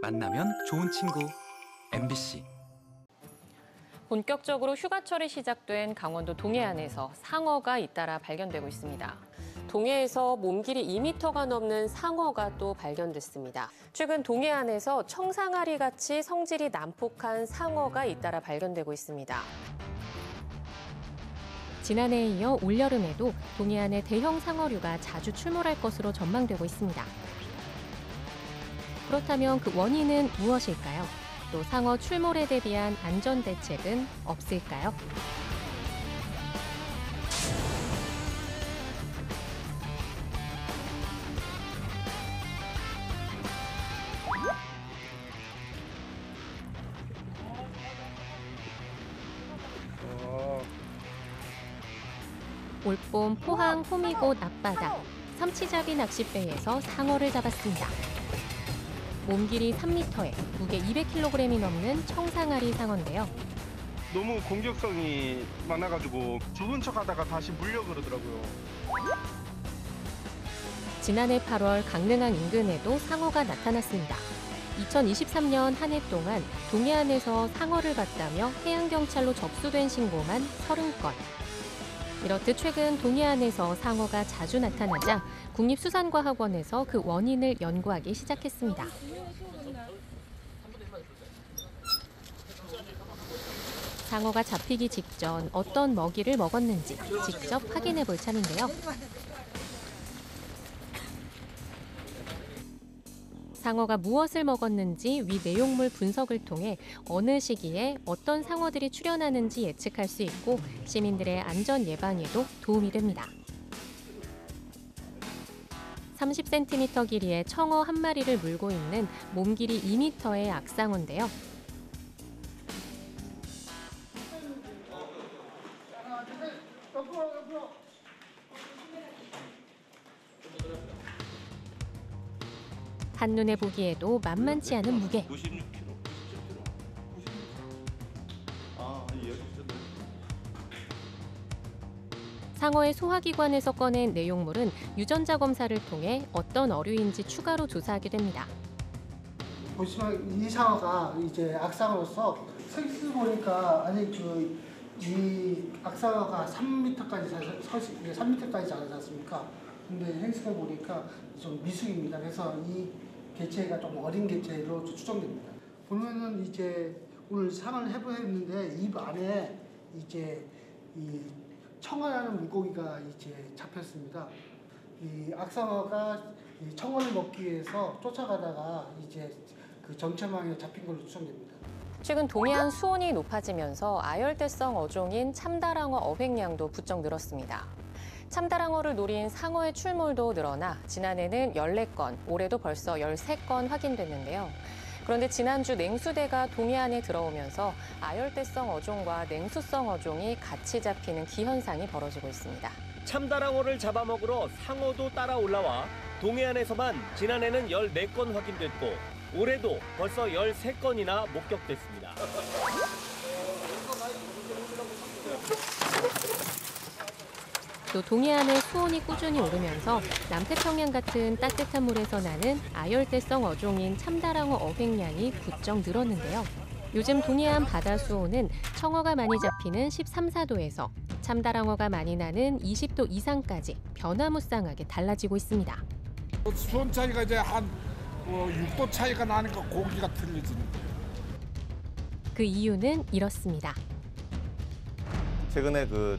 만나면 좋은 친구 MBC 본격적으로 휴가철이 시작된 강원도 동해안에서 상어가 잇따라 발견되고 있습니다. 동해에서 몸길이 2m가 넘는 상어가 또 발견됐습니다. 최근 동해안에서 청상아리 같이 성질이 난폭한 상어가 잇따라 발견되고 있습니다. 지난해에 이어 올여름에도 동해안에 대형 상어류가 자주 출몰할 것으로 전망되고 있습니다. 그렇다면 그 원인은 무엇일까요? 또 상어 출몰에 대비한 안전 대책은 없을까요? 올봄 포항 호미곶 앞바다 삼치잡이 낚싯배에서 상어를 잡았습니다. 몸 길이 3m에 무게 200kg이 넘는 청상아리 상어인데요. 너무 공격성이 많아가지고 죽은 척하다가 다시 물려 그러더라고요. 지난해 8월 강릉항 인근에도 상어가 나타났습니다. 2023년 한 해 동안 동해안에서 상어를 봤다며 해양경찰로 접수된 신고만 30건. 이렇듯 최근 동해안에서 상어가 자주 나타나자 국립수산과학원에서 그 원인을 연구하기 시작했습니다. 상어가 잡히기 직전 어떤 먹이를 먹었는지 직접 확인해 볼 차인데요. 상어가 무엇을 먹었는지 위 내용물 분석을 통해 어느 시기에 어떤 상어들이 출현하는지 예측할 수 있고 시민들의 안전 예방에도 도움이 됩니다. 30cm 길이의 청어 한 마리를 물고 있는 몸 길이 2m의 악상어인데요. 한눈에 보기에도 만만치 않은 무게. 96kg. 상어의 소화기관에서 꺼낸 내용물은 유전자 검사를 통해 어떤 어류인지 추가로 조사하게 됩니다. 보시면 이 상어가 이제 악상어로서 섹스 보니까 아니 그이 악상어가 3m까지 서시 3m까지 자라지 않습니까? 근데 행색을 보니까 좀 미숙입니다. 그래서 이 개체가 좀 어린 개체로 추정됩니다. 보면은 이제 오늘 상을 해보했는데 입 안에 이제 이 청어라는 물고기가 이제 잡혔습니다. 이 악상어가 이 청어를 먹기 위해서 쫓아가다가 이제 그 정체망에 잡힌 걸로 추정됩니다. 최근 동해안 수온이 높아지면서 아열대성 어종인 참다랑어 어획량도 부쩍 늘었습니다. 참다랑어를 노린 상어의 출몰도 늘어나 지난해는 14건, 올해도 벌써 13건 확인됐는데요. 그런데 지난주 냉수대가 동해안에 들어오면서 아열대성 어종과 냉수성 어종이 같이 잡히는 기현상이 벌어지고 있습니다. 참다랑어를 잡아먹으러 상어도 따라 올라와 동해안에서만 지난해는 14건 확인됐고 올해도 벌써 13건이나 목격됐습니다. 또 동해안의 수온이 꾸준히 오르면서 남태평양 같은 따뜻한 물에서 나는 아열대성 어종인 참다랑어 어획량이 부쩍 늘었는데요. 요즘 동해안 바다 수온은 청어가 많이 잡히는 13, 14도에서 참다랑어가 많이 나는 20도 이상까지 변화무쌍하게 달라지고 있습니다. 수온 차이가 이제 한 어, 6도 차이가 나니까 공기가 틀려지는 거예요. 그 이유는 이렇습니다. 최근에 그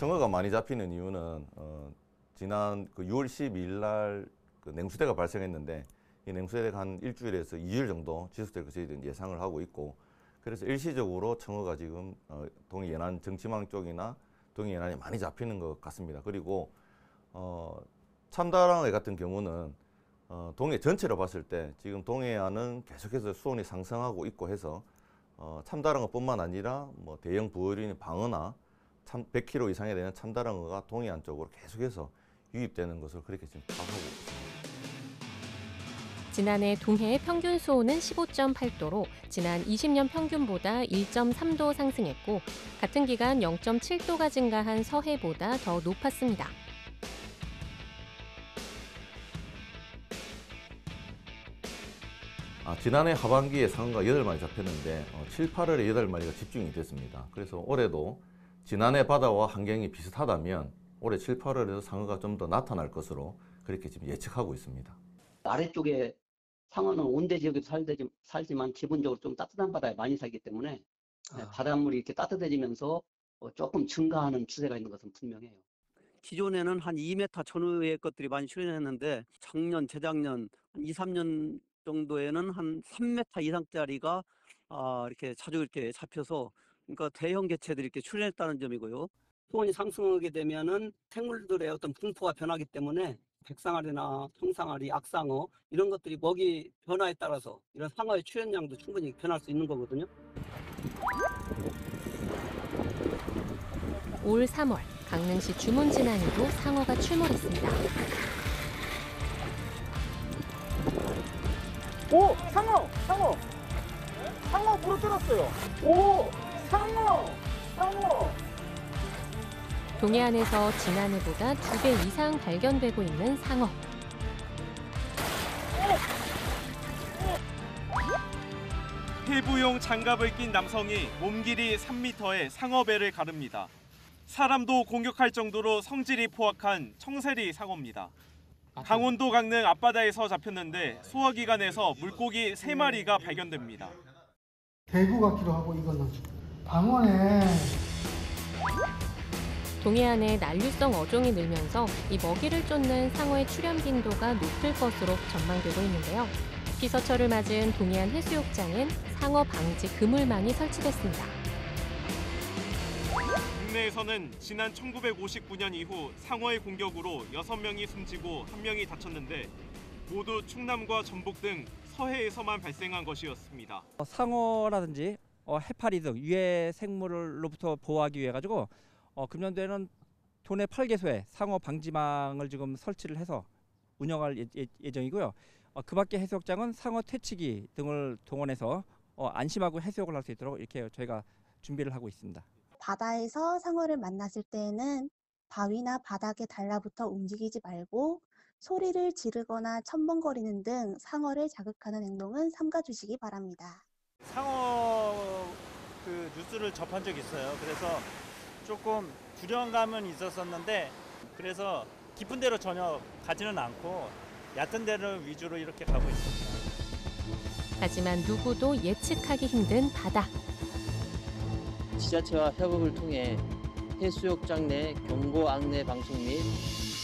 청어가 많이 잡히는 이유는 어, 지난 그 6월 12일 날 그 냉수대가 발생했는데 이 냉수대가 한 일주일에서 2일 정도 지속될 저희들은 예상을 하고 있고 그래서 일시적으로 청어가 지금 어, 동해 연안 정치망 쪽이나 동해 연안에 많이 잡히는 것 같습니다. 그리고 어, 참다랑어 같은 경우는 어, 동해 전체로 봤을 때 지금 동해안은 계속해서 수온이 상승하고 있고 해서 어, 참다랑어뿐만 아니라 뭐 대형 부어류인 방어나 참 100kg 이상이 되는 참다랑어가 동해안 쪽으로 계속해서 유입되는 것을 그렇게 지금 파악하고 있습니다. 지난해 동해의 평균 수온은 15.8도로 지난 20년 평균보다 1.3도 상승했고 같은 기간 0.7도가 증가한 서해보다 더 높았습니다. 아, 지난해 하반기에 상어가 8마리 잡혔는데 어, 7, 8월에 8마리가 집중이 됐습니다. 그래서 올해도 지난해 바다와 환경이 비슷하다면 올해 7, 8월에도 상어가 좀 더 나타날 것으로 그렇게 지금 예측하고 있습니다. 아래쪽에 상어는 온대 지역에 살지, 살지만 기본적으로 좀 따뜻한 바다에 많이 살기 때문에 네, 바닷물이 이렇게 따뜻해지면서 어, 조금 증가하는 추세가 있는 것은 분명해요. 기존에는 한 2m 전후의 것들이 많이 출현했는데 작년, 재작년 한 2, 3년 정도에는 한 3m 이상짜리가 아, 이렇게 자주 이렇게 잡혀서 그러니까 대형 개체들이 이렇게 출현했다는 점이고요. 수온이 상승하게 되면은 생물들의 어떤 분포가 변하기 때문에 백상아리나 청상아리, 악상어 이런 것들이 먹이 변화에 따라서 이런 상어의 출현량도 충분히 변할 수 있는 거거든요. 올 3월 강릉시 주문 진안에도 상어가 출몰했습니다. 오 상어 상어 상어 부러뜨렸어요 오 상어 상어 동해안에서 지난해보다 두 배 이상 발견되고 있는 상어. 해부용 장갑을 낀 남성이 몸 길이 3m의 상어배를 가릅니다. 사람도 공격할 정도로 성질이 포악한 청세리 상어입니다. 강원도 강릉 앞바다에서 잡혔는데 소화기관에서 물고기 3마리가 발견됩니다. 대구 같기도 하고 이거는 방어네. 동해안에 난류성 어종이 늘면서 이 먹이를 쫓는 상어의 출현 빈도가 높을 것으로 전망되고 있는데요. 피서철을 맞은 동해안 해수욕장엔 상어 방지 그물망이 설치됐습니다. 국내에서는 지난 1959년 이후 상어의 공격으로 6명이 숨지고 1명이 다쳤는데 모두 충남과 전북 등 서해에서만 발생한 것이었습니다. 어, 상어라든지 어, 해파리 등 유해 생물로부터 보호하기 위해 가지고 어, 금년도에는 도내 8개소에 상어 방지망을 지금 설치를 해서 운영할 예, 예, 예정이고요. 어, 그밖에 해수욕장은 상어 퇴치기 등을 동원해서 어, 안심하고 해수욕을 할 수 있도록 이렇게 저희가 준비를 하고 있습니다. 바다에서 상어를 만났을 때에는 바위나 바닥에 달라붙어 움직이지 말고 소리를 지르거나 첨벙거리는 등 상어를 자극하는 행동은 삼가주시기 바랍니다. 상어 그 뉴스를 접한 적이 있어요. 그래서 조금 불안감은 있었었는데 그래서 깊은 데로 전혀 가지는 않고 얕은 데를 위주로 이렇게 가고 있습니다. 하지만 누구도 예측하기 힘든 바다. 지자체와 협업을 통해 해수욕장 내 경고 안내 방송 및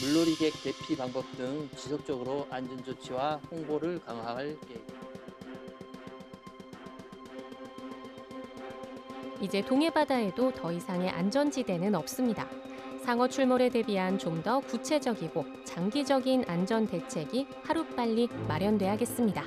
물놀이객 대피 방법 등 지속적으로 안전 조치와 홍보를 강화할 계획입니다. 이제 동해바다에도 더 이상의 안전지대는 없습니다. 상어 출몰에 대비한 좀 더 구체적이고 장기적인 안전 대책이 하루빨리 마련돼야겠습니다.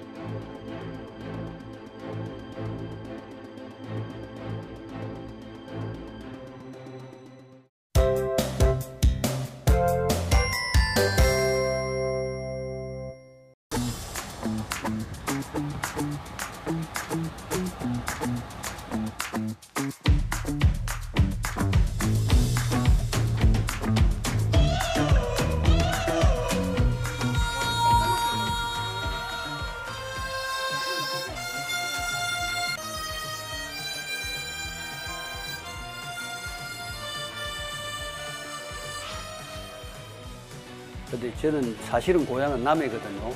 저는 사실은 고향은 남해거든요.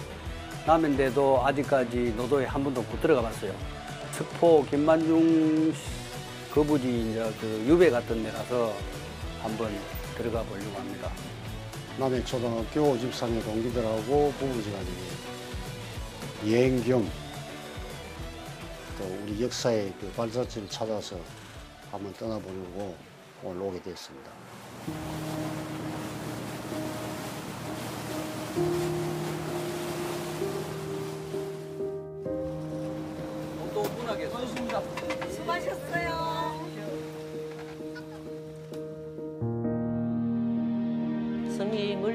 남해인데도 아직까지 노도에 한 번도 못 들어가 봤어요. 석포 김만중 거부지 이제 그 유배 같은 데라서 한번 들어가 보려고 합니다. 남해 초등학교 53의 동기들하고 부부지간에 여행 겸 또 우리 역사의 그 발자취를 찾아서 한번 떠나보려고 오늘 오게 됐습니다.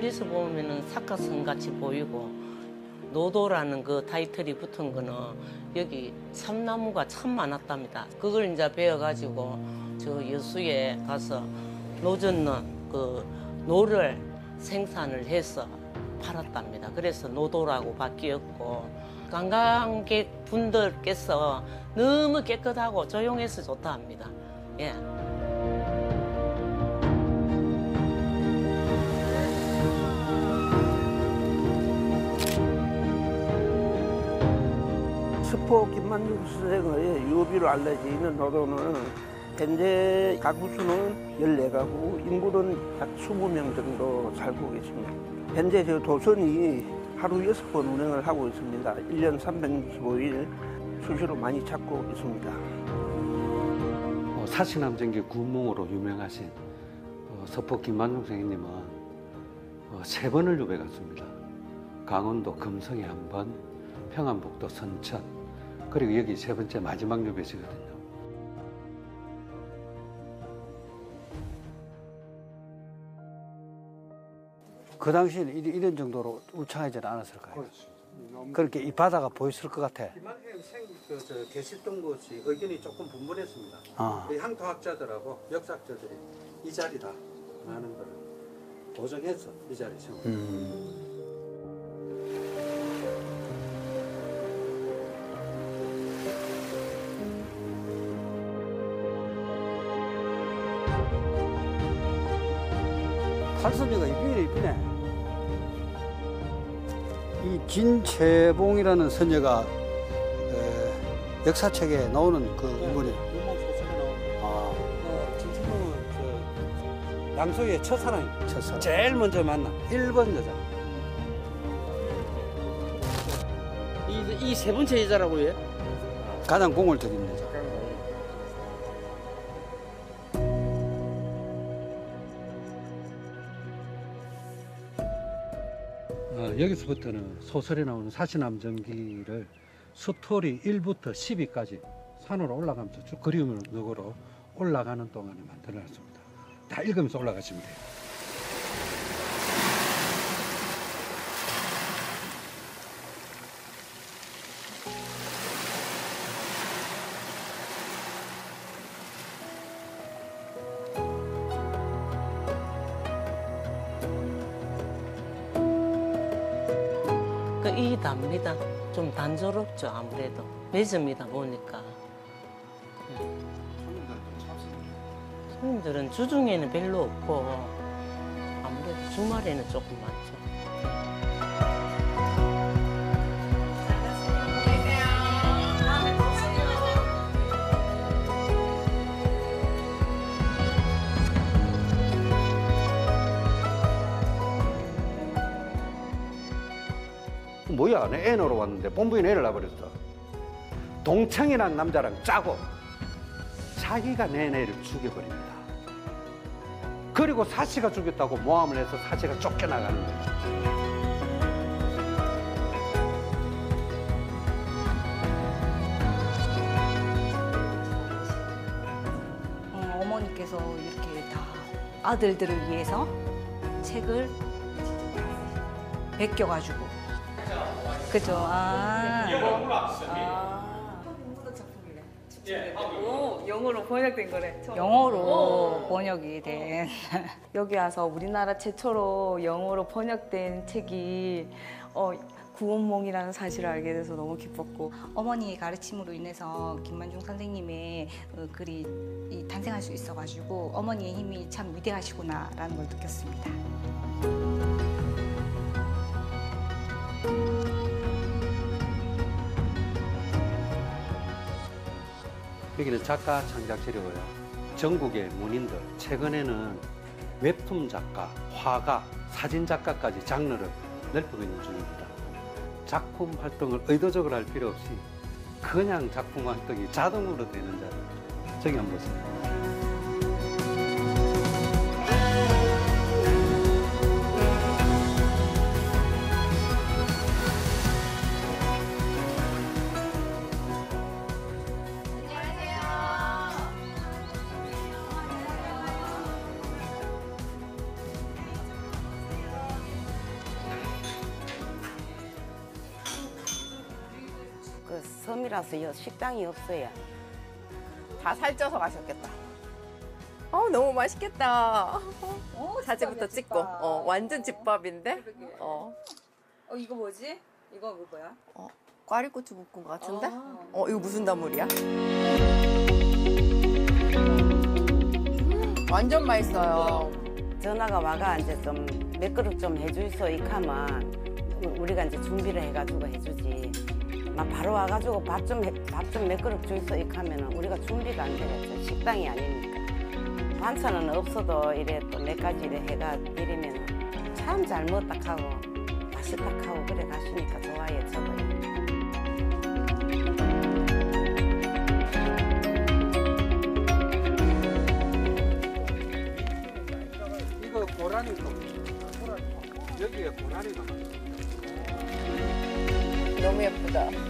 멀리서 보면은 사카성 같이 보이고 노도라는 그 타이틀이 붙은 거는 여기 참나무가 참 많았답니다. 그걸 이제 배워가지고 저 여수에 가서 노젓는 그 노를 생산을 해서 팔았답니다. 그래서 노도라고 바뀌었고 관광객 분들께서 너무 깨끗하고 조용해서 좋다 합니다. 예. 스포 김만중 선생의 유비로 알려지는 노도는 현재 가구 수는 14가구, 인구는 약 20명 정도 살고 계십니다. 현재 저 도선이 하루 6번 운행을 하고 있습니다. 1년 365일 수시로 많이 찾고 있습니다. 어, 사시남전기 구몽으로 유명하신 어, 서포 김만중 선생님은 어, 세 번을 유배 갔습니다. 강원도 금성에 한 번, 평안북도 선천, 그리고 여기 세 번째 마지막 유배지거든요. 그 당시에는 이- 이런 정도로 울창하지 않았을까요? 그렇게 이 바다가 보였을 것 같아. 김만중 생 계셨던 곳이 의견이 조금 분분했습니다. 아. 그 향토학자들하고 역사학자들이 이 자리다 하는 걸 보정해서 이 자리 세운 음. 탈선녀가 이쁘네 이쁘네. 이 진채봉이라는 선녀가 에, 역사책에 나오는 그 인물이에요. 아, 진짜로 양소의 첫사랑입니다. 첫사랑. 제일 먼저 만난 1번 여자. 이 세 번째 여자라고 요? 가장 공을 들인 여자. 여기서부터는 소설에 나오는 사시남전기를 스토리 1부터 10위까지 산으로 올라가면서 쭉 그림을 넣으로 올라가는 동안에 만들어놨습니다. 다 읽으면서 올라가시면 돼요. 단조롭죠 아무래도 매점이다 보니까. 손님들은 주중에는 별로 없고 아무래도 주말에는 조금 많죠. 내 애너로 왔는데 본부인 애를 낳아버렸어. 동창이란 남자랑 짜고 자기가 내 애를 죽여버립니다. 그리고 사씨가 죽였다고 모함을 해서 사씨가 쫓겨나가는 거예요. 어, 어머니께서 이렇게 다 아들들을 위해서 책을 베껴가지고 그죠. 아. 오, 영어로 번역된 거래. 영어로 번역이 된. 여기 와서 우리나라 최초로 영어로 번역된 책이 어, 구원몽이라는 사실을 알게 돼서 너무 기뻤고. 어머니의 가르침으로 인해서 김만중 선생님의 어, 글이 이 탄생할 수 있어가지고 어머니의 힘이 참 위대하시구나라는 걸 느꼈습니다. 여기는 작가 창작실이고요. 전국의 문인들, 최근에는 웹툰 작가, 화가, 사진 작가까지 장르를 넓히고 있는 중입니다. 작품 활동을 의도적으로 할 필요 없이 그냥 작품 활동이 자동으로 되는 자리. 저기 한번 보세요. 그 섬이라서 여 식당이 없어요. 다 살쪄서 가셨겠다. 어 너무 맛있겠다. 어, 사진부터 집밥이야, 찍고. 집밥. 어 완전 집밥인데. 어. 어 이거 뭐지? 이거 뭐야? 어 꽈리고추 볶은 것 같은데? 아. 어 이거 무슨 나물이야? 완전 맛있어요. 전화가 와가 이제 좀 몇 그릇 좀 해주소 이카만 우리가 이제 준비를 해가지고 해주지. 막 바로 와가지고 밥 좀 밥 좀 몇 그릇 주이소 이카면은 우리가 준비가 안 되겠죠. 식당이 아니니까. 반찬은 없어도 이래 또 몇 가지 이래 해가 이러면은 참 잘 먹었다 하고 맛있다 하고 그래 가시니까 좋아요 저도요. 이거 고라니 또 여기에 고라니가 너무 예쁘다.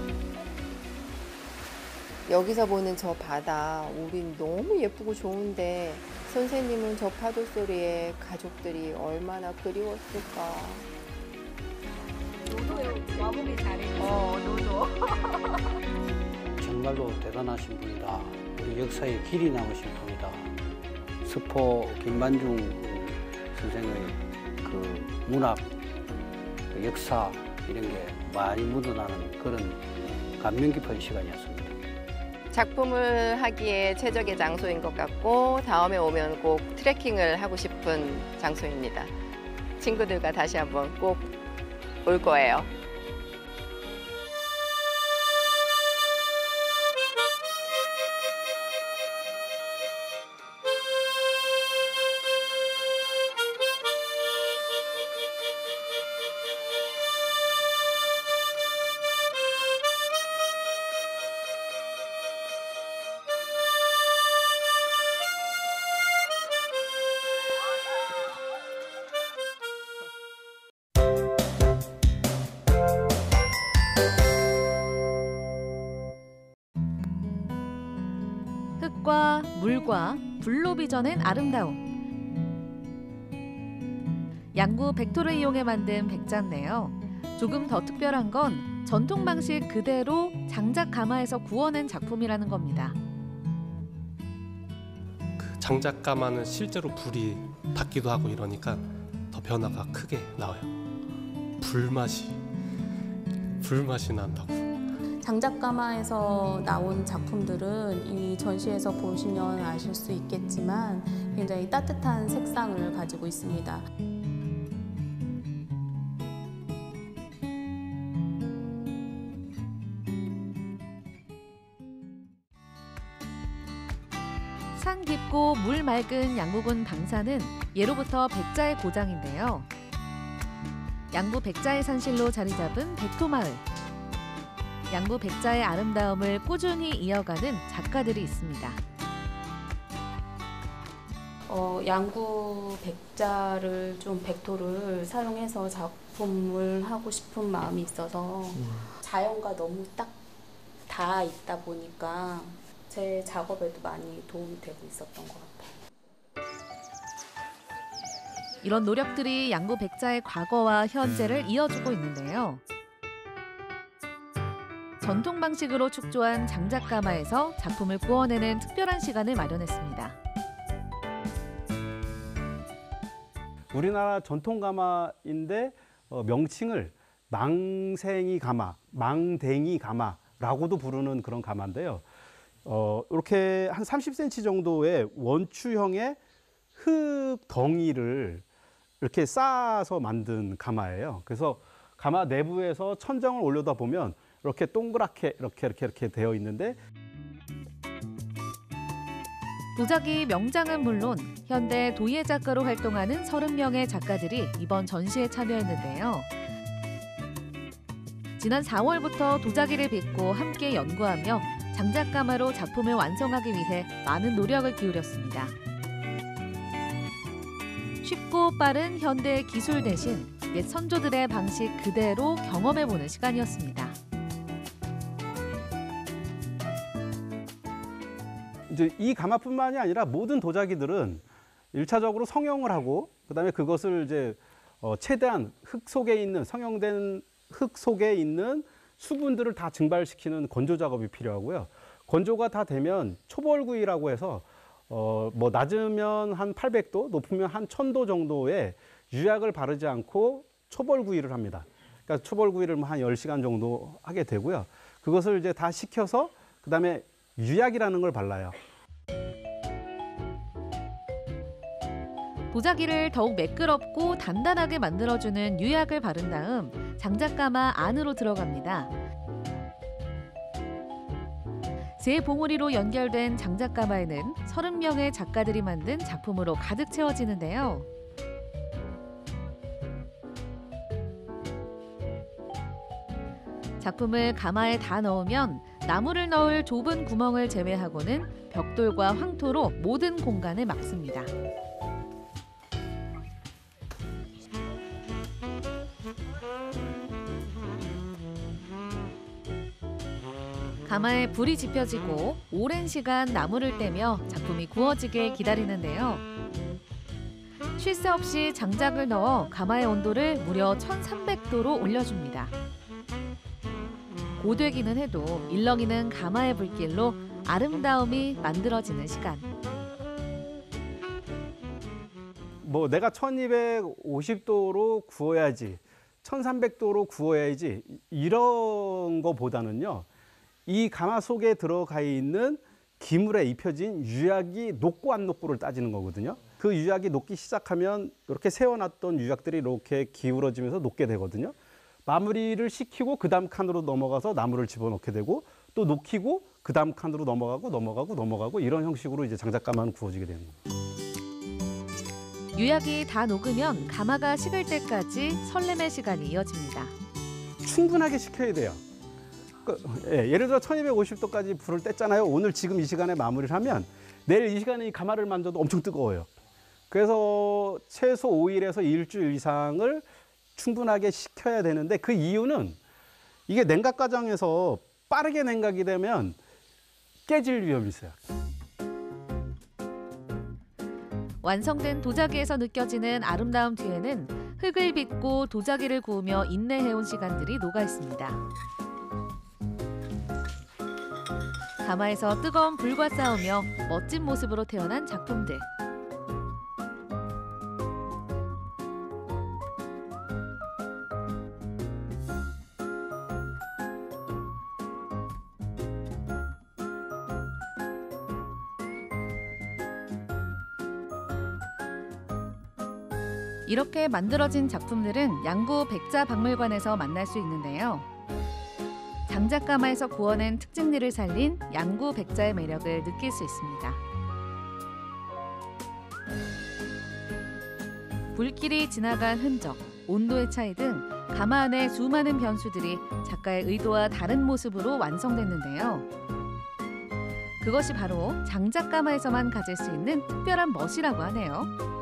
여기서 보는 저 바다, 우린 너무 예쁘고 좋은데 선생님은 저 파도 소리에 가족들이 얼마나 그리웠을까. 노도 와보기 잘해. 어, 노도. 정말로 대단하신 분이다. 우리 역사에 길이 남으신 분이다. 스포 김만중 선생의 그 문학, 그 역사 이런 게 많이 묻어나는 그런 감명 깊은 시간이었습니다. 작품을 하기에 최적의 장소인 것 같고 다음에 오면 꼭 트레킹을 하고 싶은 장소입니다. 친구들과 다시 한번 꼭 올 거예요. 빚어낸 아름다움. 양구 백토를 이용해 만든 백잔네요. 조금 더 특별한 건 전통 방식 그대로 장작 가마에서 구워낸 작품이라는 겁니다. 장작 가마는 실제로 불이 닿기도 하고 이러니까 더 변화가 크게 나와요. 불맛이 불맛이 난다고. 장작가마에서 나온 작품들은 이 전시에서 보시면 아실 수 있겠지만 굉장히 따뜻한 색상을 가지고 있습니다. 산 깊고 물 맑은 양구군 방산은 예로부터 백자의 고장인데요. 양구 백자의 산실로 자리 잡은 백토마을. 양구 백자의 아름다움을 꾸준히 이어가는 작가들이 있습니다. 어, 양구 백자를 좀 백토를 사용해서 작품을 하고 싶은 마음이 있어서 자연과 너무 딱 닿아 있다 보니까 제 작업에도 많이 도움이 되고 있었던 것 같아요. 이런 노력들이 양구 백자의 과거와 현재를 이어주고 있는데요. 전통 방식으로 축조한 장작가마에서 작품을 구워내는 특별한 시간을 마련했습니다. 우리나라 전통 가마인데 어, 명칭을 망생이 가마, 망댕이 가마라고도 부르는 그런 가마인데요. 어, 이렇게 한 30cm 정도의 원추형의 흙 덩이를 이렇게 쌓아서 만든 가마예요. 그래서 가마 내부에서 천정을 올려다 보면 이렇게 동그랗게 이렇게 이렇게 이렇게 되어 있는데 도자기 명장은 물론 현대 도예 작가로 활동하는 30명의 작가들이 이번 전시에 참여했는데요. 지난 4월부터 도자기를 빚고 함께 연구하며 장작가마로 작품을 완성하기 위해 많은 노력을 기울였습니다. 쉽고 빠른 현대의 기술 대신 옛 선조들의 방식 그대로 경험해보는 시간이었습니다. 이제 이 가마뿐만이 아니라 모든 도자기들은 일차적으로 성형을 하고 그다음에 그것을 이제 어, 최대한 흙 속에 있는 성형된 흙 속에 있는 수분들을 다 증발시키는 건조 작업이 필요하고요. 건조가 다 되면 초벌구이라고 해서 어, 뭐 낮으면 한 800도, 높으면 한 1000도 정도의 유약을 바르지 않고 초벌 구이를 합니다. 그러니까 초벌 구이를 뭐한 10시간 정도 하게 되고요. 그것을 이제 다 식혀서 그다음에 유약이라는 걸 발라요. 도자기를 더욱 매끄럽고 단단하게 만들어주는 유약을 바른 다음 장작가마 안으로 들어갑니다. 세 봉우리로 연결된 장작가마에는 30명의 작가들이 만든 작품으로 가득 채워지는데요. 작품을 가마에 다 넣으면 나무를 넣을 좁은 구멍을 제외하고는 벽돌과 황토로 모든 공간을 막습니다. 가마에 불이 지펴지고 오랜 시간 나무를 떼며 작품이 구워지게 기다리는데요. 쉴 새 없이 장작을 넣어 가마의 온도를 무려 1300도로 올려줍니다. 고되기는 해도 일렁이는 가마의 불길로 아름다움이 만들어지는 시간. 뭐 내가 1250도로 구워야지 1300도로 구워야지 이런 거보다는요 이 가마 속에 들어가 있는 기물에 입혀진 유약이 녹고 안 녹고를 따지는 거거든요 그 유약이 녹기 시작하면 이렇게 세워놨던 유약들이 이렇게 기울어지면서 녹게 되거든요 마무리를 시키고 그 다음 칸으로 넘어가서 나무를 집어넣게 되고 또 녹이고 그 다음 칸으로 넘어가고 넘어가고 넘어가고 이런 형식으로 이제 장작가마는 구워지게 되는 거예요 유약이 다 녹으면 가마가 식을 때까지 설렘의 시간이 이어집니다. 충분하게 식혀야 돼요. 그, 예, 예를 들어 1250도까지 불을 뗐잖아요. 오늘 지금 이 시간에 마무리를 하면 내일 이 시간에 이 가마를 만져도 엄청 뜨거워요. 그래서 최소 5일에서 일주일 이상을 충분하게 식혀야 되는데 그 이유는 이게 냉각 과정에서 빠르게 냉각이 되면 깨질 위험이 있어요. 완성된 도자기에서 느껴지는 아름다움 뒤에는 흙을 빚고 도자기를 구우며 인내해온 시간들이 녹아 있습니다. 가마에서 뜨거운 불과 싸우며 멋진 모습으로 태어난 작품들. 이렇게 만들어진 작품들은 양구 백자 박물관에서 만날 수 있는데요. 장작가마에서 구워낸 특징들을 살린 양구 백자의 매력을 느낄 수 있습니다. 불길이 지나간 흔적, 온도의 차이 등 가마 안의 수많은 변수들이 작가의 의도와 다른 모습으로 완성됐는데요. 그것이 바로 장작가마에서만 가질 수 있는 특별한 멋이라고 하네요.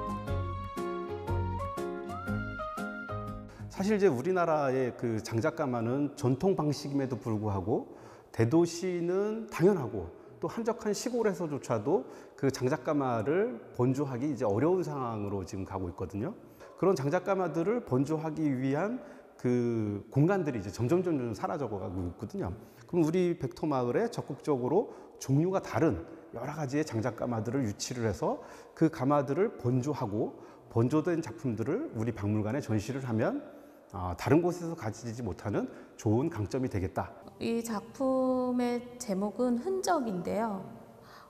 사실 이제 우리나라의 그 장작가마는 전통 방식임에도 불구하고 대도시는 당연하고 또 한적한 시골에서조차도 그 장작가마를 번조하기 이제 어려운 상황으로 지금 가고 있거든요. 그런 장작가마들을 번조하기 위한 그 공간들이 이제 점점 점점 사라져 가고 있거든요. 그럼 우리 백토 마을에 적극적으로 종류가 다른 여러 가지의 장작가마들을 유치를 해서 그 가마들을 번조하고 번조된 작품들을 우리 박물관에 전시를 하면 아, 다른 곳에서 가지지 못하는 좋은 강점이 되겠다. 이 작품의 제목은 흔적인데요.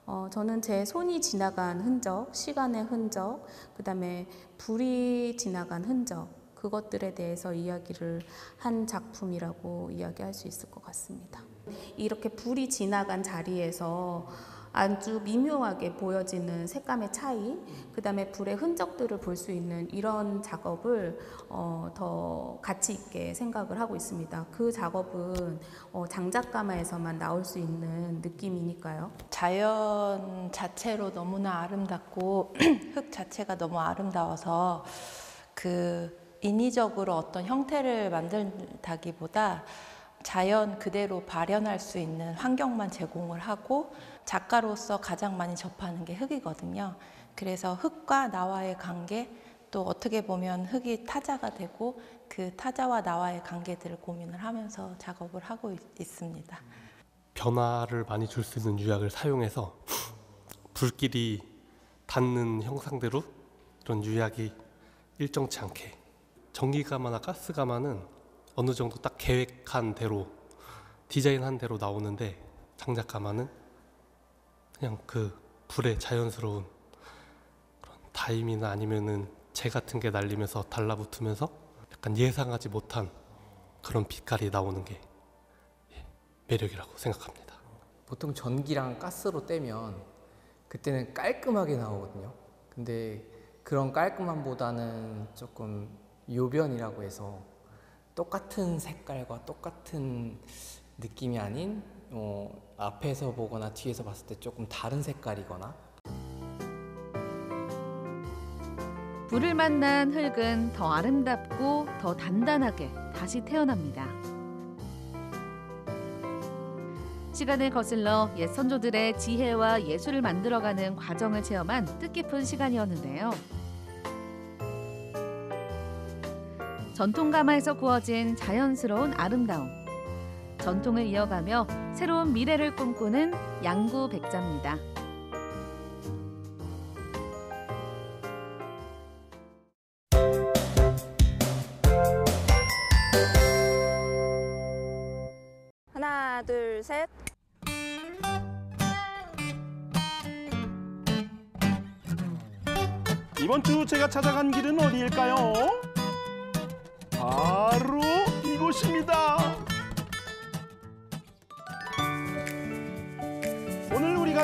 어, 저는 제 손이 지나간 흔적, 시간의 흔적, 그 다음에 불이 지나간 흔적, 그것들에 대해서 이야기를 한 작품이라고 이야기할 수 있을 것 같습니다. 이렇게 불이 지나간 자리에서 아주 미묘하게 보여지는 색감의 차이, 그 다음에 불의 흔적들을 볼 수 있는 이런 작업을 어, 더 가치 있게 생각을 하고 있습니다. 그 작업은 어, 장작가마에서만 나올 수 있는 느낌이니까요. 자연 자체로 너무나 아름답고 흙 자체가 너무 아름다워서 그 인위적으로 어떤 형태를 만든다기보다 자연 그대로 발현할 수 있는 환경만 제공을 하고 작가로서 가장 많이 접하는 게 흙이거든요. 그래서 흙과 나와의 관계 또 어떻게 보면 흙이 타자가 되고 그 타자와 나와의 관계들을 고민을 하면서 작업을 하고 있, 있습니다. 변화를 많이 줄 수 있는 유약을 사용해서 불길이 닿는 형상대로 이런 유약이 일정치 않게 전기가마나 가스가마는 어느 정도 딱 계획한 대로 디자인한 대로 나오는데 장작가마는 그냥 그 불의 자연스러운 그런 다임이나 아니면은 재 같은 게 날리면서 달라붙으면서 약간 예상하지 못한 그런 빛깔이 나오는 게 예, 매력이라고 생각합니다. 보통 전기랑 가스로 떼면 그때는 깔끔하게 나오거든요. 근데 그런 깔끔함보다는 조금 요변이라고 해서 똑같은 색깔과 똑같은 느낌이 아닌 어, 앞에서 보거나 뒤에서 봤을 때 조금 다른 색깔이거나 불을 만난 흙은 더 아름답고 더 단단하게 다시 태어납니다. 시간을 거슬러 옛 선조들의 지혜와 예술을 만들어가는 과정을 체험한 뜻깊은 시간이었는데요. 전통 가마에서 구워진 자연스러운 아름다움. 전통을 이어가며 새로운 미래를 꿈꾸는 양구 백자입니다. 하나, 둘, 셋. 이번 주 제가 찾아간 길은 어디일까요? 바로 이곳입니다.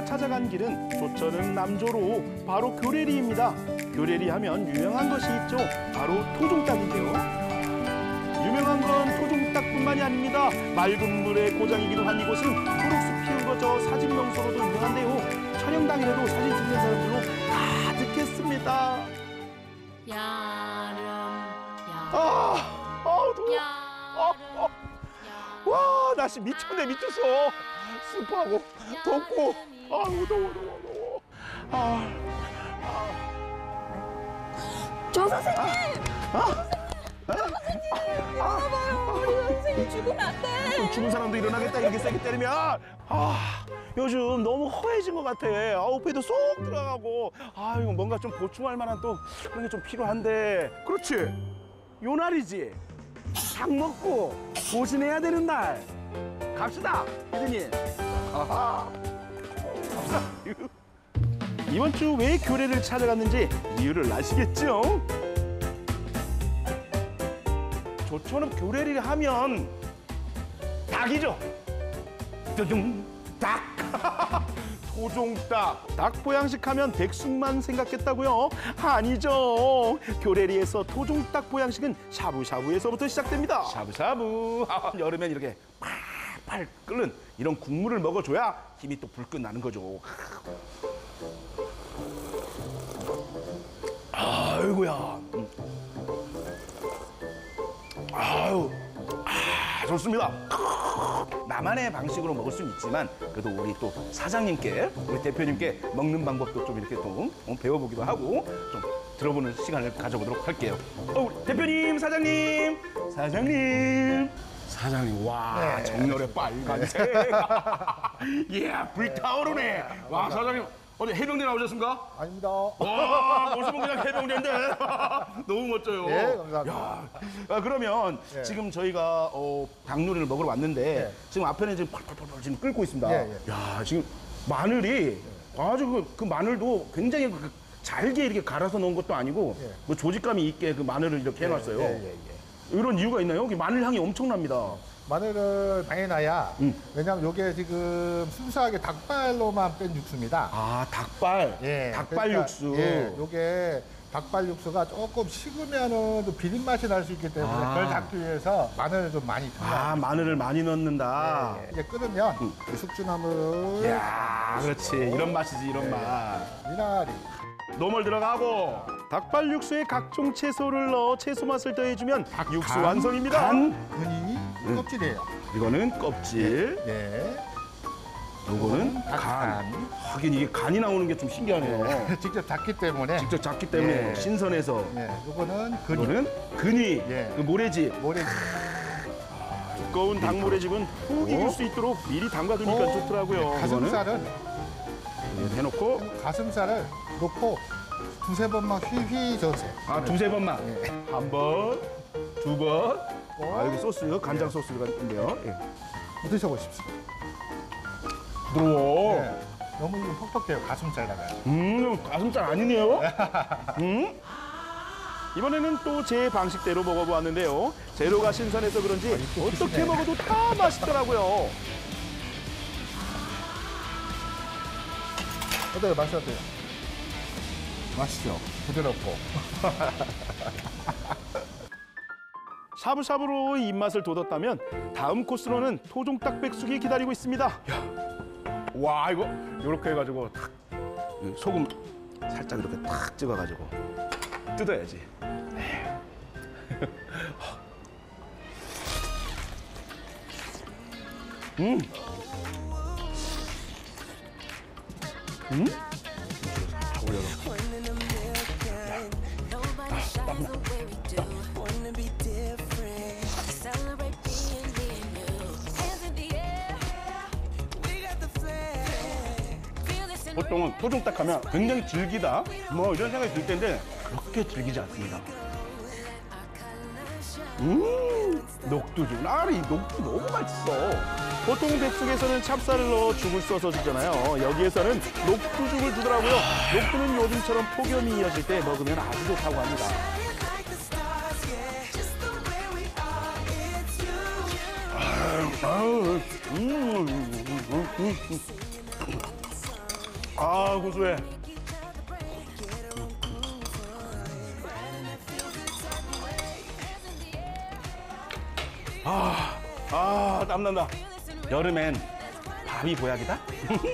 찾아간 길은 조천은 남조로 바로 교래리입니다. 교래리 하면 유명한 것이 있죠. 바로 토종닭인데요. 유명한 건 토종닭뿐만이 아닙니다. 맑은 물의 고장이기도 한 이곳은 초록숲 피운 거저 사진 명소로도 유명한데요. 촬영 당일에도 사진 찍는 사람들로 가득했습니다. 아, 아우 더워. 아, 아. 와 날씨 미쳤네 미쳤어. 습하고 덥고 아우 더워 더워 더워. 아, 조 선생님! 아, 일어나봐요. 우리 선생님 죽으면 안 돼. 죽은 사람도 일어나겠다. 이렇게 세게 때리면. 아 요즘 너무 허해진 것 같아. 배도 쏙 들어가고. 아 이거 뭔가 좀 보충할 만한 또 그런 게 좀 필요한데. 그렇지. 요 날이지. 닭 먹고 보신해야 되는 날. 갑시다 피디님. 아하 이번 주 왜 교례를 찾아갔는지 이유를 아시겠죠? 조천읍 교례를 하면 닭이죠. 뚜둥 닭. 토종닭. 닭 보양식 하면 백숙만 생각했다고요? 아니죠. 교래리에서 토종닭 보양식은 샤브샤브에서부터 시작됩니다. 샤브샤브. 여름엔 이렇게 팔팔 끓는 이런 국물을 먹어줘야 힘이 또 불끈 나는 거죠. 아이고야. 음. 아유, 아, 좋습니다. 나만의 방식으로 먹을 수는 있지만 그래도 우리 또 사장님께 우리 대표님께 먹는 방법도 좀 이렇게 또 어, 배워보기도 하고 좀 들어보는 시간을 가져보도록 할게요. 어, 대표님, 사장님, 사장님. 사장님, 와, 네. 정렬의 빨간색. 이야, 불타오르네. 와, 사장님, 어디 해병대 나오셨습니까? 아닙니다. 와, 모습은 그냥 해병대인데. 너무 멋져요. 예, 감사합니다. 야, 아, 그러면 예. 지금 저희가 어, 닭요리를 먹으러 왔는데 예. 지금 앞에는 지금 펄펄펄펄 지금 끓고 있습니다. 예, 야, 지금 마늘이 아주 그, 그 마늘도 굉장히 그 잘게 이렇게 갈아서 넣은 것도 아니고 뭐 조직감이 있게 그 마늘을 이렇게 해놨어요. 예, 예, 예. 이런 이유가 있나요? 여기 마늘 향이 엄청납니다. 마늘을 많이 놔야 음. 왜냐면 이게 지금 순수하게 닭발로만 뺀 육수입니다. 아 닭발, 예, 닭발 그러니까, 육수. 예, 요게 닭발 육수가 조금 식으면은 좀 비린 맛이 날 수 있기 때문에 아. 그걸 잡기 위해서 마늘을 좀 많이 아 마늘을 많이 넣는다. 예, 이제 끓으면 이 숙주나물을 야, 그렇지. 이런 맛이지, 이런 맛. 미나리 노멀 들어가고 닭발 육수에 각종 채소를 넣어 채소 맛을 더해주면 육수 간, 완성입니다. 간, 근이 껍질이에요. 이거는 껍질. 예. 요거는 닭 간. 하긴 이게 간이 나오는 게 좀 신기하네요. 직접 잡기 때문에 직접 잡기 때문에 예. 신선해서. 예, 요거는 근이. 이거는 근이. 예. 그 모래집. 모래집. 두꺼운 닭모래집은 푹 익을 수 있도록 미리 담가두니까 어, 좋더라고요. 가슴살은 여기 해놓고 가슴살을 넣고 두세 번만 휘휘 저으세요. 아 두세 번만 한 번, 두 번. 아 여기 소스 간장 소스가 있는데요. 예. 드셔보십시오. 부드러워. 네. 너무 이거 퍽퍽해요. 가슴살다가. 음 가슴살 아니네요. 음. 이번에는 또 제 방식대로 먹어보았는데요. 재료가 신선해서 그런지 어떻게 크시네. 먹어도 다 맛있더라고요. 어때요? 맛이 어때요? 맛있죠? 부드럽고. 샤브샤브로 입맛을 돋았다면 다음 코스로는 토종닭 백숙이 기다리고 있습니다. 야, 와 이거 이렇게 해가지고 탁이 소금 살짝 이렇게 탁 찍어가지고 뜯어야지. 음. 음? 보통은 토종닭 하면 굉장히 질기다. 뭐 이런 생각이 들 텐데 그렇게 질기지 않습니다. 음 녹두죽 아이 녹두 너무 맛있어. 보통 백숙에서는 찹쌀을 넣어 죽을 써서 주잖아요. 여기에서는 녹두죽을 주더라고요. 녹두는 요즘처럼 폭염이 이어질 때 먹으면 아주 좋다고 합니다. 아유, 음, 음, 음, 음, 음. 아 고소해. 아, 아 땀난다. 여름엔 밥이 보약이다.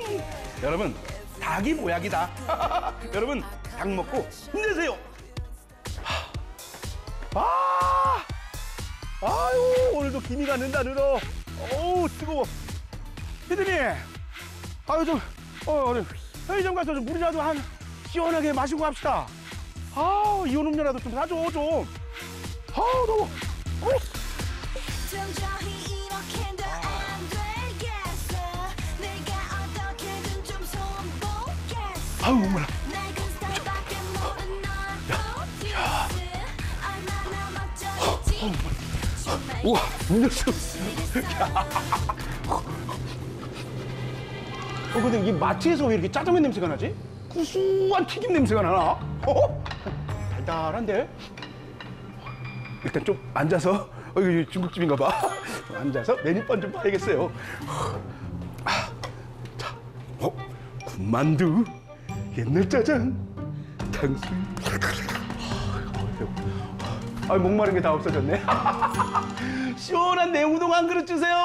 여러분 닭이 보약이다. 여러분 닭 먹고 힘내세요. 아, 아유 오늘도 김이 갖는다 늘어. 어우 뜨거워. 피디님, 아유 좀, 어 우리 편의점 가서 좀 물이라도 한 시원하게 마시고 갑시다. 아 이온 음료라도 좀 사줘 좀. 아우 더워. 어? 아우 목말라. 우와 음료수. 어 근데 이 마트에서 왜 이렇게 짜장면 냄새가 나지? 구수한 튀김 냄새가 나나? 어? 달달한데? 일단 좀 앉아서 어 이거 중국집인가 봐. 앉아서 메뉴판 좀 봐야겠어요. 아, 자, 어 군만두, 옛날 짜장, 탕수육. 아, 목마른 게 다 없어졌네. 시원한 내우동 한 그릇 주세요.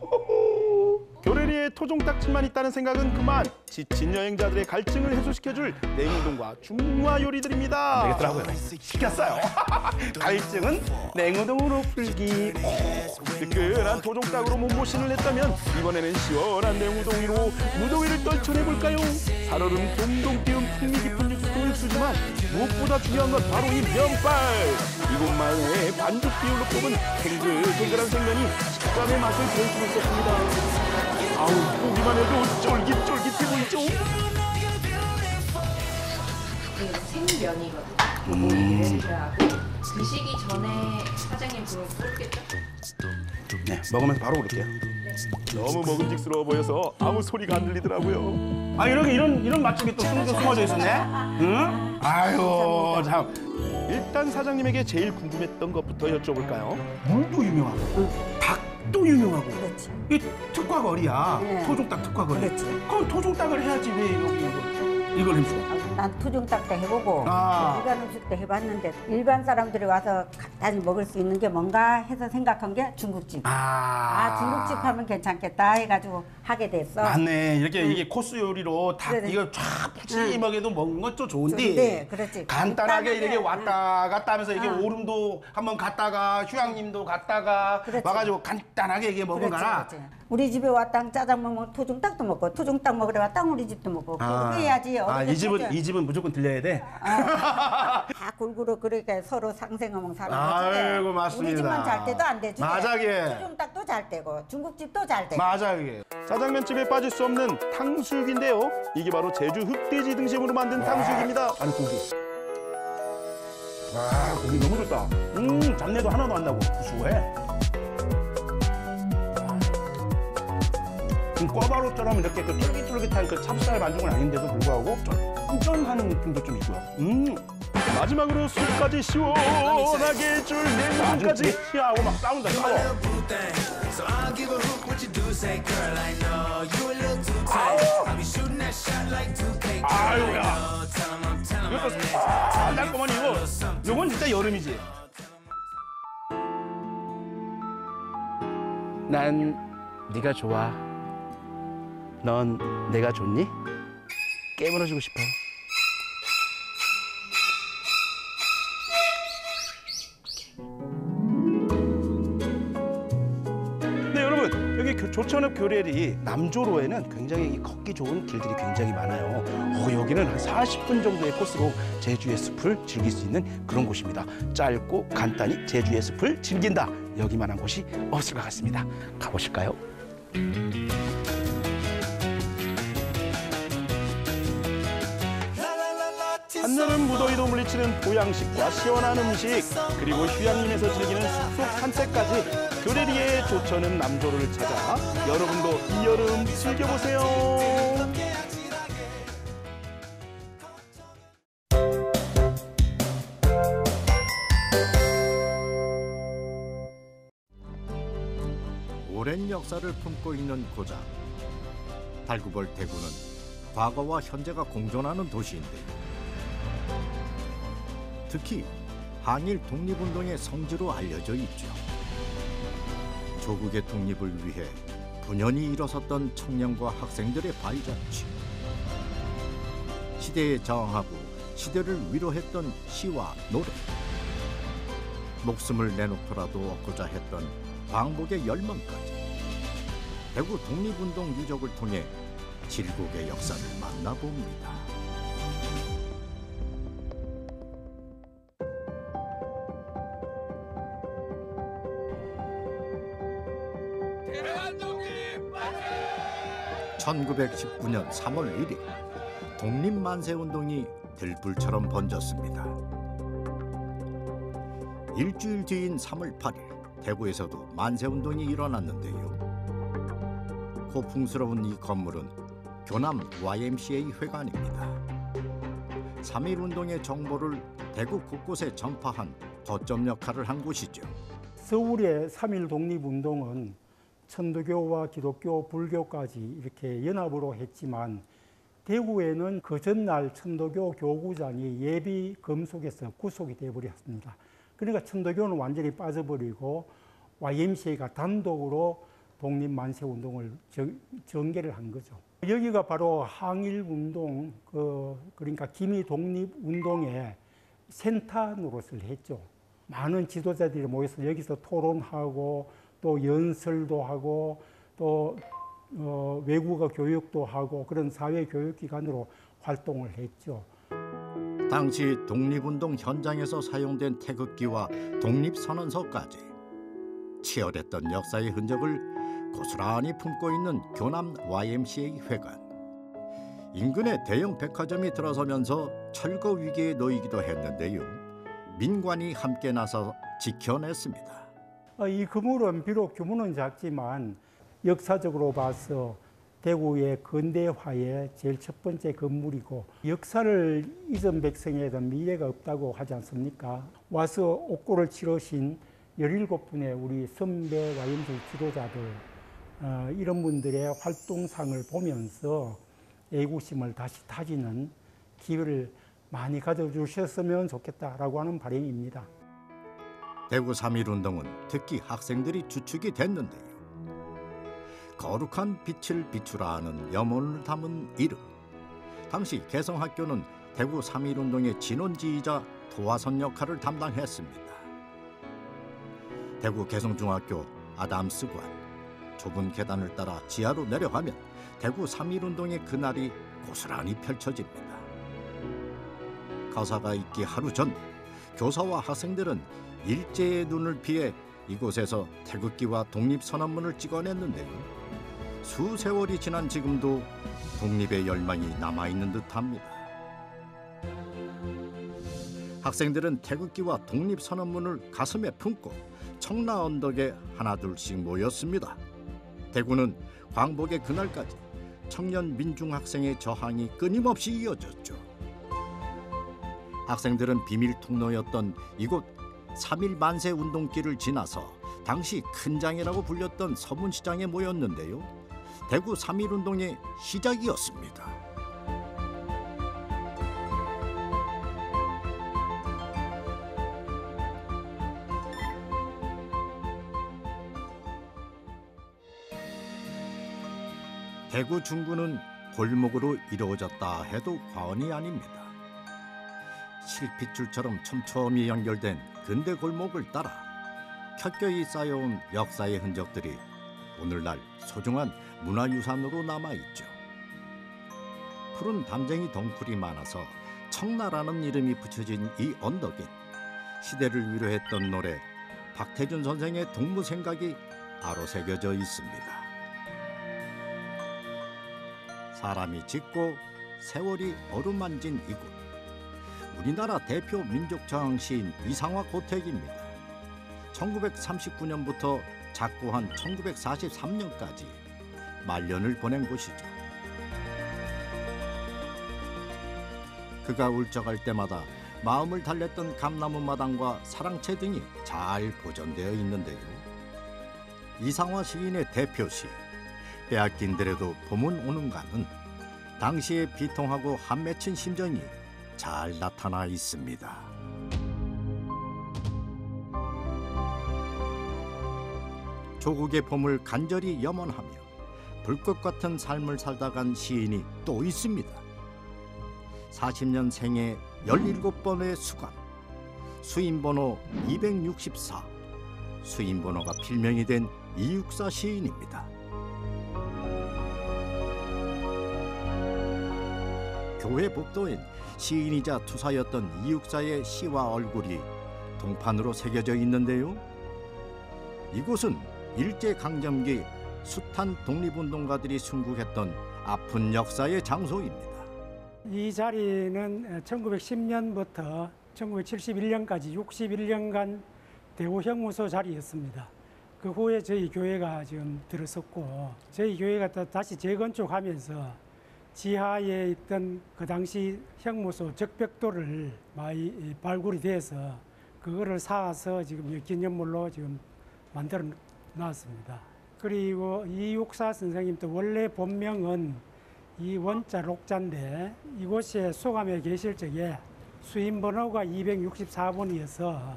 토종닭집만 있다는 생각은 그만 지친 여행자들의 갈증을 해소시켜줄 냉우동과 중화 요리들입니다. 되겠더라고요. 시켰어요. 갈증은 냉우동으로 풀기. 뜨끈한 토종닭으로 몸보신을 했다면 이번에는 시원한 냉우동 위로 무더위를 떨쳐내볼까요? 살얼음 동동 띄운 풍미 깊은 육수도 육수지만 무엇보다 중요한 건 바로 이 면발. 이곳만의 반죽 비율로 뽑은 탱글탱글한 생면이 식감의 맛을 볼수 있었습니다. 아우 보기만 해도 쫄깃쫄깃해 보이죠? 생면이거든요. 음. 드시기 전에 사장님 그걸 끓겠죠? 네, 먹으면서 바로 그럴게요. 너무 먹음직스러워 보여서 아무 소리가 안 들리더라고요. 아 이렇게 이런 이런 맛집이 또 숨, 숨어져 있었네. 응? 아유 참. 일단 사장님에게 제일 궁금했던 것부터 여쭤볼까요? 물도 유명하고, 닭도 유명하고, 이 특과거리야. 네. 토종닭 특과거리. 그렇지. 그럼 토종닭을 해야지 왜 여기 이거 이걸 해주고? 난 토종닭도 해보고 아. 일반 음식도 해봤는데 일반 사람들이 와서 간단히 먹을 수 있는 게 뭔가 해서 생각한 게 중국집. 아, 아, 중국집 하면 괜찮겠다 해가지고 하게 됐어. 맞네. 이렇게 응. 이게 코스 요리로 닭 그래. 이거 쫙 푸짐하게도 먹는 것도 좋은데 좋은데, 그렇지. 간단하게 간단하게, 이렇게 왔다 갔다 하면서 이게 응. 오름도 한번 갔다가 휴양림도 갔다가 그렇지. 와가지고 간단하게 이게 먹은 거라. 그렇지. 우리 집에 왔다 짜장면 먹고 토종닭도 먹고 토종닭 먹으러 왔다 우리 집도 먹고 그렇게 해야지. 아, 어렵게 이 집은. 이 집은 무조건 들려야 돼. 다 골고루 그러니까 서로 상생하면 사는 아이고, 거지. 맞습니다. 우리 집만 잘 때도 안 되지. 맞아게. 수중닭도 잘 되고 중국집도 잘 되고. 맞아요. 짜장면집에 빠질 수 없는 탕수육인데요. 이게 바로 제주 흑돼지 등심으로 만든 탕수육입니다. 아니 고기. 와 고기 너무 좋다. 음 잡내도 하나도 안 나고 구수해. 좀 꿔바로처럼 이렇게 그 쫄깃쫄깃한 그 찹쌀 반죽은 아닌데도 불구하고 쫀쫀한 느낌도 좀 있고요. 음 마지막으로 술까지 시원하게 줄 냉면까지 취하고 막 싸운다 싸워. Say, girl. I know you a little too tight. I'll be shooting that shot like 2K. Girl, I know. Tell 'em I'm telling my 이것도 next. 아, 날거만 이거. 요건 진짜 여름이지. 난 네가 좋아. 넌 내가 좋니? 깨물어주고 싶어. 조천읍 교례리 남조로에는 굉장히 이 걷기 좋은 길들이 굉장히 많아요. 어, 여기는 한 40분 정도의 코스로 제주의 숲을 즐길 수 있는 그런 곳입니다. 짧고 간단히 제주의 숲을 즐긴다. 여기만한 곳이 없을 것 같습니다. 가보실까요? 한여름 무더위도 물리치는 보양식과 시원한 음식 그리고 휴양림에서 즐기는 숲속 산책까지 교레리의 조천은 남조를 찾아 여러분도 이 여름 즐겨보세요. 오랜 역사를 품고 있는 고장. 달구벌 대구는 과거와 현재가 공존하는 도시인데요. 특히 한일 독립운동의 성지로 알려져 있죠. 조국의 독립을 위해 분연히 일어섰던 청년과 학생들의 발자취. 시대에 저항하고 시대를 위로했던 시와 노래. 목숨을 내놓고라도 얻고자 했던 광복의 열망까지. 대구 독립운동 유적을 통해 질곡의 역사를 만나봅니다. (1919년 3월 1일) 독립만세운동이 들불처럼 번졌습니다. 일주일 뒤인 3월 8일 대구에서도 만세운동이 일어났는데요. 고풍스러운 이 건물은 교남 YMCA 회관입니다. 3.1 운동의 정보를 대구 곳곳에 전파한 거점 역할을 한 곳이죠. 서울의 3.1 독립운동은 천도교와 기독교, 불교까지 이렇게 연합으로 했지만 대구에는 그 전날 천도교 교구장이 예비 금속에서 구속이 되어버렸습니다. 그러니까 천도교는 완전히 빠져버리고 YMCA가 단독으로 독립 만세 운동을 정- 전개를 한 거죠. 여기가 바로 항일 운동, 그, 그러니까 기미 독립 운동의 센터 노릇을 했죠. 많은 지도자들이 모여서 여기서 토론하고 또 연설도 하고 또 어, 외국어 교육도 하고 그런 사회 교육 기관으로 활동을 했죠. 당시 독립운동 현장에서 사용된 태극기와 독립선언서까지 치열했던 역사의 흔적을 고스란히 품고 있는 교남 YMCA 회관. 인근에 대형 백화점이 들어서면서 철거 위기에 놓이기도 했는데요. 민관이 함께 나서 지켜냈습니다. 어, 이 건물은 비록 규모는 작지만 역사적으로 봐서 대구의 근대화의 제일 첫 번째 건물이고 역사를 잊은 백성에는 미래가 없다고 하지 않습니까? 와서 옥고를 치르신 17분의 우리 선배 YMCA 지도자들 어, 이런 분들의 활동상을 보면서 애국심을 다시 다지는 기회를 많이 가져주셨으면 좋겠다라고 하는 바람입니다. 대구 3.1 운동은 특히 학생들이 주축이 됐는데요. 거룩한 빛을 비추라 하는 염원을 담은 이름. 당시 개성학교는 대구 3.1 운동의 진원지이자 도화선 역할을 담당했습니다. 대구 개성중학교 아담스관. 좁은 계단을 따라 지하로 내려가면 대구 3.1 운동의 그날이 고스란히 펼쳐집니다. 가사가 있기 하루 전 교사와 학생들은 일제의 눈을 피해 이곳에서 태극기와 독립선언문을 찍어냈는데요. 수세월이 지난 지금도 독립의 열망이 남아있는 듯합니다. 학생들은 태극기와 독립선언문을 가슴에 품고 청라 언덕에 하나둘씩 모였습니다. 대구는 광복의 그날까지 청년 민중학생의 저항이 끊임없이 이어졌죠. 학생들은 비밀 통로였던 이곳 3일 만세 운동길을 지나서 당시 큰 장이라고 불렸던 서문시장에 모였는데요. 대구 3일 운동의 시작이었습니다. 대구 중구는 골목으로 이루어졌다 해도 과언이 아닙니다. 실핏줄처럼 촘촘히 연결된 근대 골목을 따라 켜켜이 쌓여온 역사의 흔적들이 오늘날 소중한 문화유산으로 남아있죠. 푸른 담쟁이 덩굴이 많아서 청나라는 이름이 붙여진 이 언덕엔 시대를 위로했던 노래 박태준 선생의 동무 생각이 아로새겨져 있습니다. 사람이 짓고 세월이 어루만진 이곳 우리나라 대표 민족 저항 시인 이상화 고택입니다. 1939년부터 작고한 1943년까지 말년을 보낸 곳이죠. 그가 울적할 때마다 마음을 달랬던 감나무 마당과 사랑채 등이 잘 보존되어 있는데요. 이상화 시인의 대표시 빼앗긴들에도 봄은 오는가는 당시의 비통하고 한맺힌 심정이 잘 나타나 있습니다. 조국의 봄을 간절히 염원하며 불꽃 같은 삶을 살다 간 시인이 또 있습니다. 40년 생애 17번의 수감 수인번호 264 수인번호가 필명이 된 이육사 시인입니다. 교회 복도엔 시인이자 투사였던 이육사의 시와 얼굴이 동판으로 새겨져 있는데요. 이곳은 일제 강점기 숱한 독립운동가들이 순국했던 아픈 역사의 장소입니다. 이 자리는 1910년부터 1971년까지 61년간 대구 형무소 자리였습니다. 그 후에 저희 교회가 지금 들어섰고 저희 교회가 또 다시 재건축하면서 지하에 있던 그 당시 형무소 적벽돌을 많이 발굴이 돼서 그거를 쌓아서 지금 기념물로 지금 만들어 놨습니다. 그리고 이육사 선생님도 원래 본명은 이 원자 록자인데 이곳에 소감에 계실 적에 수임 번호가 264번이어서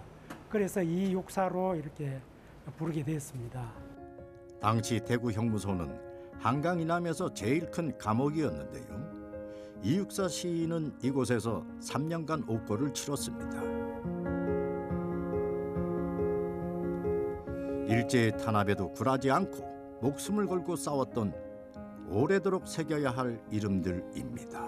그래서 이육사로 이렇게 부르게 됐습니다. 당시 대구 형무소는 한강 이남에서 제일 큰 감옥이었는데요. 이육사 시인은 이곳에서 3년간 옥고를 치렀습니다. 일제의 탄압에도 굴하지 않고 목숨을 걸고 싸웠던 오래도록 새겨야 할 이름들입니다.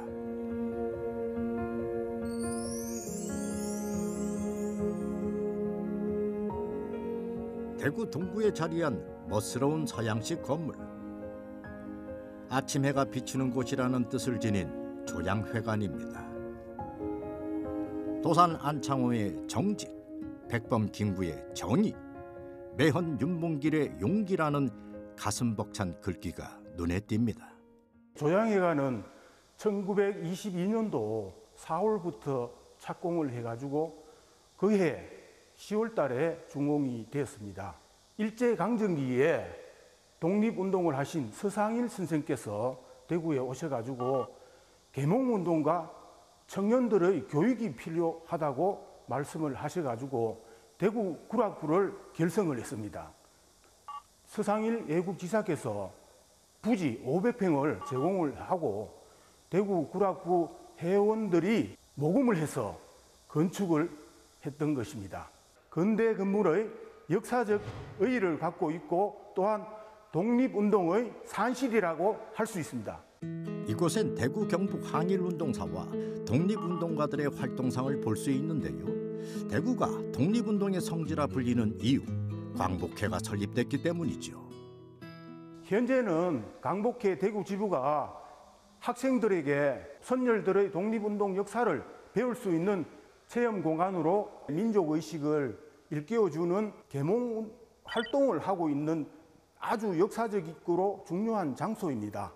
대구 동구에 자리한 멋스러운 서양식 건물. 아침 해가 비추는 곳이라는 뜻을 지닌 조양회관입니다. 도산 안창호의 정직, 백범 김구의 정의, 매헌 윤봉길의 용기라는 가슴 벅찬 글귀가 눈에 띕니다. 조양회관은 1922년도 4월부터 착공을 해가지고 그해 10월 달에 준공이 되었습니다. 일제 강점기에 독립운동을 하신 서상일 선생께서 대구에 오셔가지고 계몽운동과 청년들의 교육이 필요하다고 말씀을 하셔가지고 대구 구락구를 결성을 했습니다. 서상일 외국지사께서 부지 500평을 제공을 하고 대구 구락구 회원들이 모금을 해서 건축을 했던 것입니다. 근대 건물의 역사적 의의를 갖고 있고 또한 독립운동의 산실이라고 할 수 있습니다. 이곳엔 대구 경북 항일운동사와 독립운동가들의 활동상을 볼 수 있는데요. 대구가 독립운동의 성지라 불리는 이유 광복회가 설립됐기 때문이죠. 현재는 강복회 대구 지부가 학생들에게 선열들의 독립운동 역사를 배울 수 있는 체험 공간으로 민족 의식을 일깨워주는 계몽 활동을 하고 있는 아주 역사적이고 중요한 장소입니다.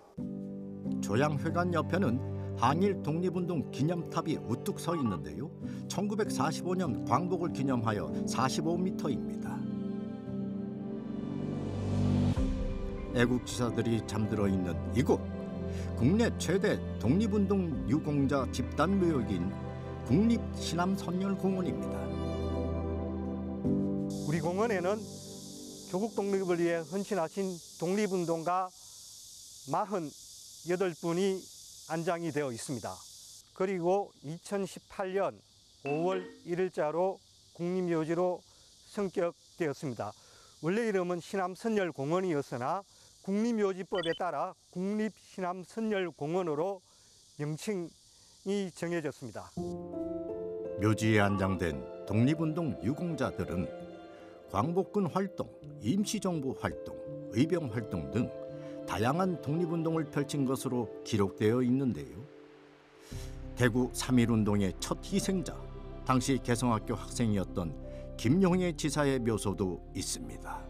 조양회관 옆에는 항일 독립운동 기념탑이 우뚝 서 있는데요. 1945년 광복을 기념하여 45m입니다. 애국지사들이 잠들어 있는 이곳 국내 최대 독립운동 유공자 집단 묘역인 국립신암선열공원입니다. 우리 공원에는 조국 독립을 위해 헌신하신 독립운동가 48분이 안장이 되어 있습니다. 그리고 2018년 5월 1일자로 국립묘지로 성격되었습니다. 원래 이름은 신암선열공원이었으나 국립묘지법에 따라 국립신암선열공원으로 명칭이 정해졌습니다. 묘지에 안장된 독립운동 유공자들은 광복군 활동, 임시정부 활동, 의병 활동 등 다양한 독립운동을 펼친 것으로 기록되어 있는데요. 대구 3.1운동의 첫 희생자, 당시 개성학교 학생이었던 김용혜 지사의 묘소도 있습니다.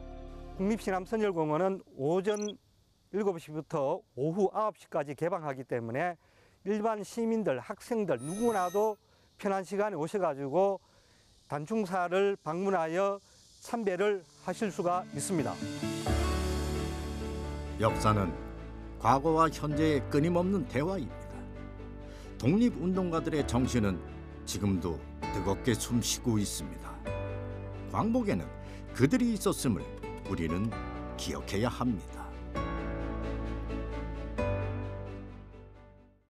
국립신암선열공원은 오전 7시부터 오후 9시까지 개방하기 때문에 일반 시민들, 학생들 누구나도 편한 시간에 오셔가지고 단충사를 방문하여 참배를 하실 수가 있습니다. 역사는 과거와 현재의 끊임없는 대화입니다. 독립운동가들의 정신은 지금도 뜨겁게 숨쉬고 있습니다. 광복에는 그들이 있었음을 우리는 기억해야 합니다.